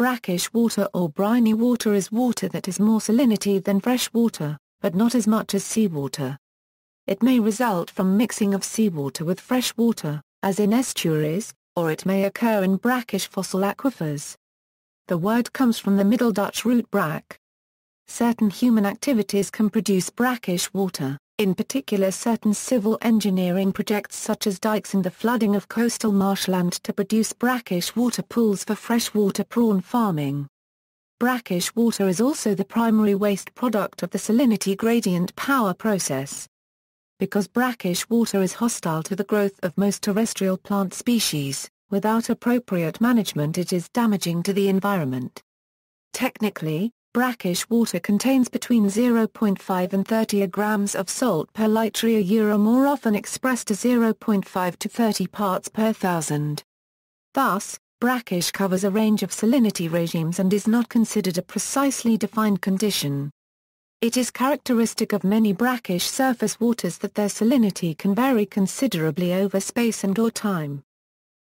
Brackish water or briny water is water that has more salinity than fresh water, but not as much as seawater. It may result from mixing of seawater with fresh water, as in estuaries, or it may occur in brackish fossil aquifers. The word comes from the Middle Dutch root brak. Certain human activities can produce brackish water, in particular certain civil engineering projects such as dikes and the flooding of coastal marshland to produce brackish water pools for freshwater prawn farming. Brackish water is also the primary waste product of the salinity gradient power process. Because brackish water is hostile to the growth of most terrestrial plant species, without appropriate management it is damaging to the environment. Technically, brackish water contains between 0.5 and 30 grams of salt per liter a year or more often expressed as 0.5 to 30 parts per thousand. Thus, brackish covers a range of salinity regimes and is not considered a precisely defined condition. It is characteristic of many brackish surface waters that their salinity can vary considerably over space and or time.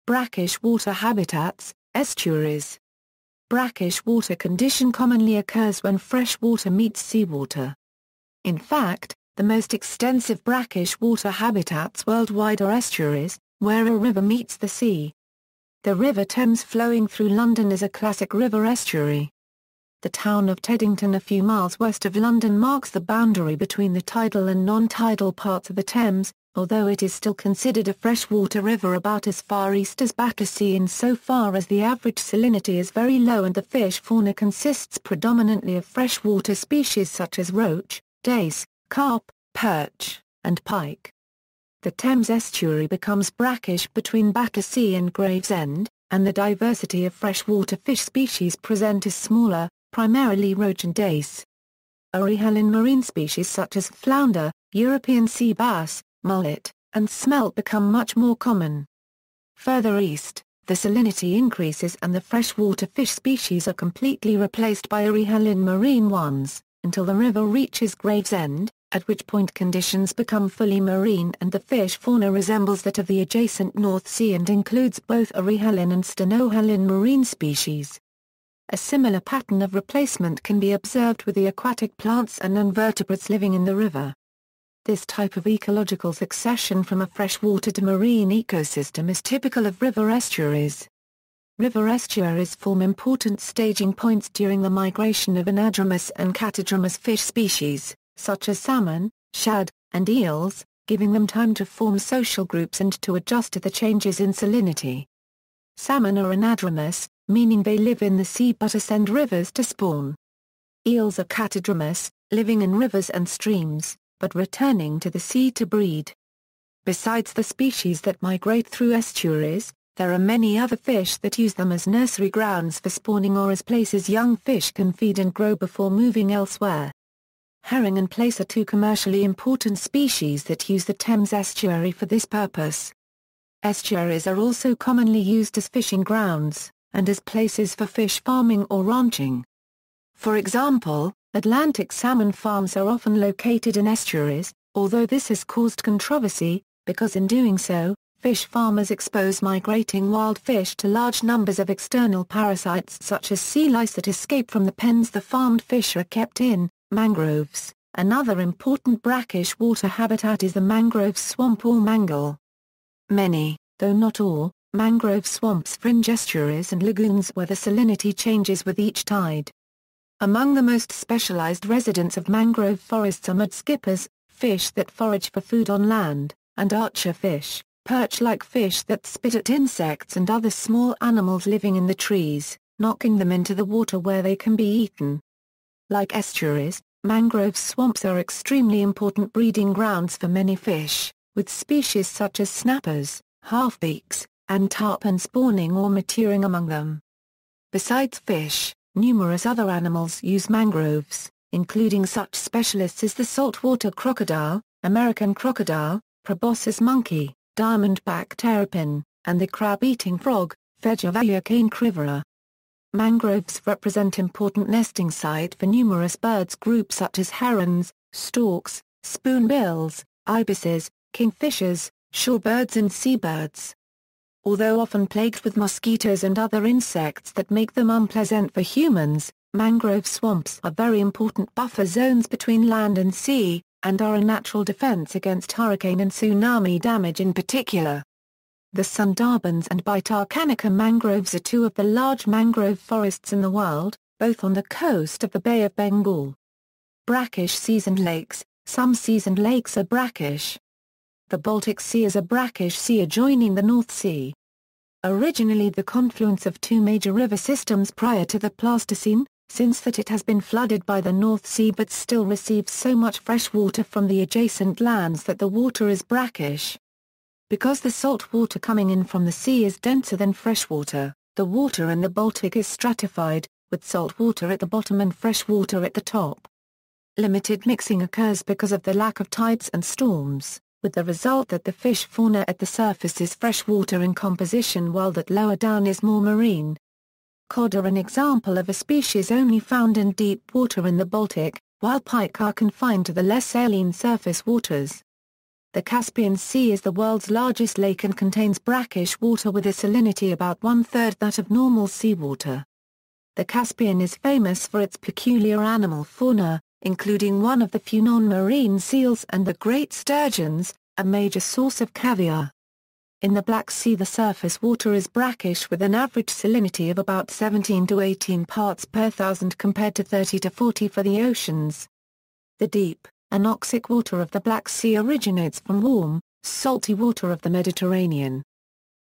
Brackish water habitats, estuaries. Brackish water condition commonly occurs when fresh water meets seawater. In fact, the most extensive brackish water habitats worldwide are estuaries, where a river meets the sea. The River Thames flowing through London is a classic river estuary. The town of Teddington a few miles west of London marks the boundary between the tidal and non-tidal parts of the Thames, although it is still considered a freshwater river about as far east as Battersea in so far as the average salinity is very low and the fish fauna consists predominantly of freshwater species such as roach, dace, carp, perch, and pike. The Thames estuary becomes brackish between Battersea and Gravesend, and the diversity of freshwater fish species present is smaller, primarily roach and dace. Euryhaline marine species such as flounder, European sea bass, mullet, and smelt become much more common. Further east, the salinity increases and the freshwater fish species are completely replaced by Euryhaline marine ones, until the river reaches Gravesend, at which point conditions become fully marine and the fish fauna resembles that of the adjacent North Sea and includes both Euryhaline and Stenohaline marine species. A similar pattern of replacement can be observed with the aquatic plants and invertebrates living in the river. This type of ecological succession from a freshwater to marine ecosystem is typical of river estuaries. River estuaries form important staging points during the migration of anadromous and catadromous fish species, such as salmon, shad, and eels, giving them time to form social groups and to adjust to the changes in salinity. Salmon are anadromous, meaning they live in the sea but ascend rivers to spawn. Eels are catadromous, living in rivers and streams, but returning to the sea to breed. Besides the species that migrate through estuaries, there are many other fish that use them as nursery grounds for spawning or as places young fish can feed and grow before moving elsewhere. Herring and plaice are two commercially important species that use the Thames estuary for this purpose. Estuaries are also commonly used as fishing grounds, and as places for fish farming or ranching. For example, Atlantic salmon farms are often located in estuaries, although this has caused controversy, because in doing so, fish farmers expose migrating wild fish to large numbers of external parasites such as sea lice that escape from the pens the farmed fish are kept in, mangroves. Another important brackish water habitat is the mangrove swamp or mangle. Many, though not all, mangrove swamps fringe estuaries and lagoons where the salinity changes with each tide. Among the most specialized residents of mangrove forests are mudskippers, fish that forage for food on land, and archer fish, perch-like fish that spit at insects and other small animals living in the trees, knocking them into the water where they can be eaten. Like estuaries, mangrove swamps are extremely important breeding grounds for many fish, with species such as snappers, halfbeaks, and tarpon spawning or maturing among them. Besides fish, numerous other animals use mangroves, including such specialists as the saltwater crocodile, American crocodile, proboscis monkey, diamondback terrapin, and the crab-eating frog, Fejervarya cancrivora. Mangroves represent important nesting site for numerous birds groups such as herons, storks, spoonbills, ibises, kingfishers, shorebirds and seabirds. Although often plagued with mosquitoes and other insects that make them unpleasant for humans, mangrove swamps are very important buffer zones between land and sea, and are a natural defense against hurricane and tsunami damage in particular. The Sundarbans and Bhitarkanika mangroves are two of the large mangrove forests in the world, both on the coast of the Bay of Bengal. Brackish seas and lakes Some seasoned lakes are brackish. The Baltic Sea is a brackish sea adjoining the North Sea. Originally the confluence of two major river systems prior to the Pleistocene, since that it has been flooded by the North Sea but still receives so much fresh water from the adjacent lands that the water is brackish. Because the salt water coming in from the sea is denser than fresh water, the water in the Baltic is stratified, with salt water at the bottom and fresh water at the top. Limited mixing occurs because of the lack of tides and storms, with the result that the fish fauna at the surface is freshwater in composition while that lower down is more marine. Cod are an example of a species only found in deep water in the Baltic, while pike are confined to the less saline surface waters. The Caspian Sea is the world's largest lake and contains brackish water with a salinity about one-third that of normal seawater. The Caspian is famous for its peculiar animal fauna, including one of the few non-marine seals and the great sturgeons, a major source of caviar. In the Black Sea the surface water is brackish with an average salinity of about 17 to 18 parts per thousand compared to 30 to 40 for the oceans. The deep, anoxic water of the Black Sea originates from warm, salty water of the Mediterranean.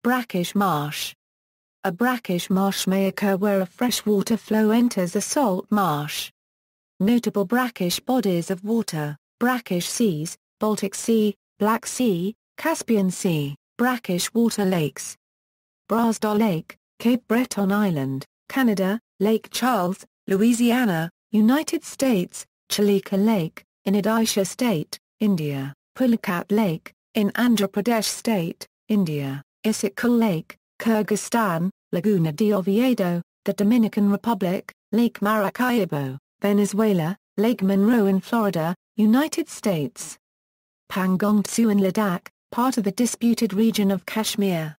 Brackish marsh A brackish marsh may occur where a freshwater flow enters a salt marsh. Notable brackish bodies of water, brackish seas, Baltic Sea, Black Sea, Caspian Sea, brackish water lakes. Bras Lake, Cape Breton Island, Canada, Lake Charles, Louisiana, United States, Chilika Lake, in Odisha State, India, Pulicat Lake, in Andhra Pradesh State, India, Issyk-Kul Lake, Kyrgyzstan, Laguna de Oviedo, the Dominican Republic, Lake Maracaibo, Venezuela, Lake Monroe in Florida, United States. Pangong Tso in Ladakh, part of the disputed region of Kashmir.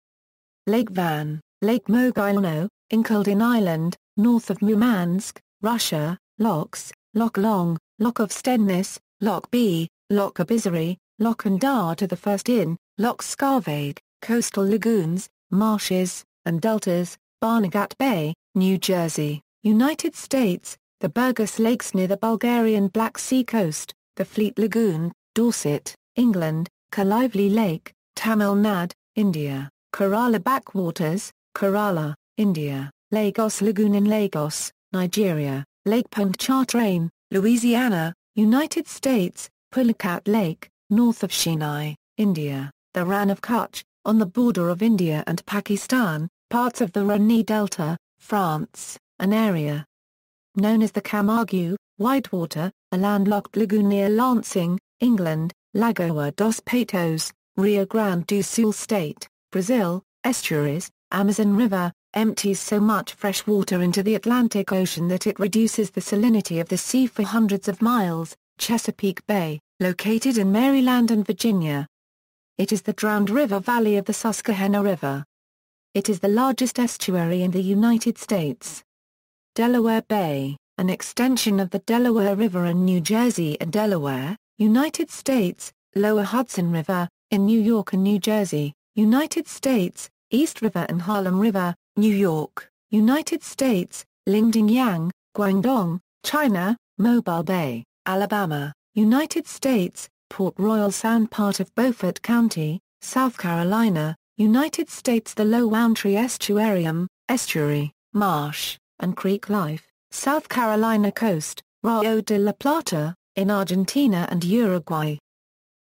Lake Van, Lake Mogilno, Inkuldin Island, north of Murmansk, Russia, Lochs, Loch Long, Loch of Stenness, Loch Bee, Loch Obisary, Loch Ndar to the first Inn, Loch Skarvaig, coastal lagoons, marshes, and deltas, Barnegat Bay, New Jersey, United States, the Burgas Lakes near the Bulgarian Black Sea coast, the Fleet Lagoon, Dorset, England, Kaliveli Lake, Tamil Nadu, India, Kerala Backwaters, Kerala, India, Lagos Lagoon in Lagos, Nigeria, Lake Pontchartrain, Louisiana, United States, Pulicat Lake, north of Chennai, India, the Rann of Kutch, on the border of India and Pakistan, parts of the Rhône Delta, France, an area, known as the Camargue, Widewater, a landlocked lagoon near Lancing, England, Lagoa dos Patos, Rio Grande do Sul State, Brazil, estuaries, Amazon River, empties so much fresh water into the Atlantic Ocean that it reduces the salinity of the sea for hundreds of miles, Chesapeake Bay, located in Maryland and Virginia. It is the drowned river valley of the Susquehanna River. It is the largest estuary in the United States. Delaware Bay, an extension of the Delaware River in New Jersey and Delaware, United States, Lower Hudson River, in New York and New Jersey, United States, East River and Harlem River, New York, United States, Lingdingyang, Guangdong, China, Mobile Bay, Alabama, United States, Port Royal Sound part of Beaufort County, South Carolina, United States The Lowcountry Estuarium, Estuary, Marsh, and Creek Life, South Carolina coast, Rio de la Plata, in Argentina and Uruguay.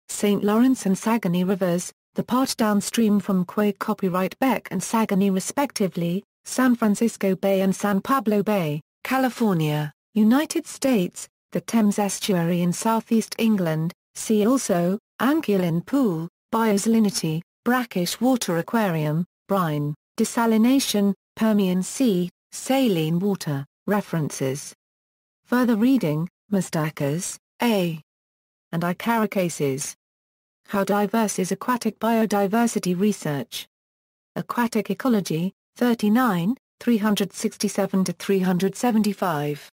St. Lawrence and Saguenay Rivers, the part downstream from Quay Copyright Beck and Saguenay respectively, San Francisco Bay and San Pablo Bay, California, United States, the Thames Estuary in southeast England, see also, Anchialine Pool, Biosalinity, Brackish Water Aquarium, Brine, Desalination, Permian Sea, Saline water, references. Further reading, Moustakas, A. and Icaracases. How diverse is aquatic biodiversity research? Aquatic Ecology, 39, 367-375.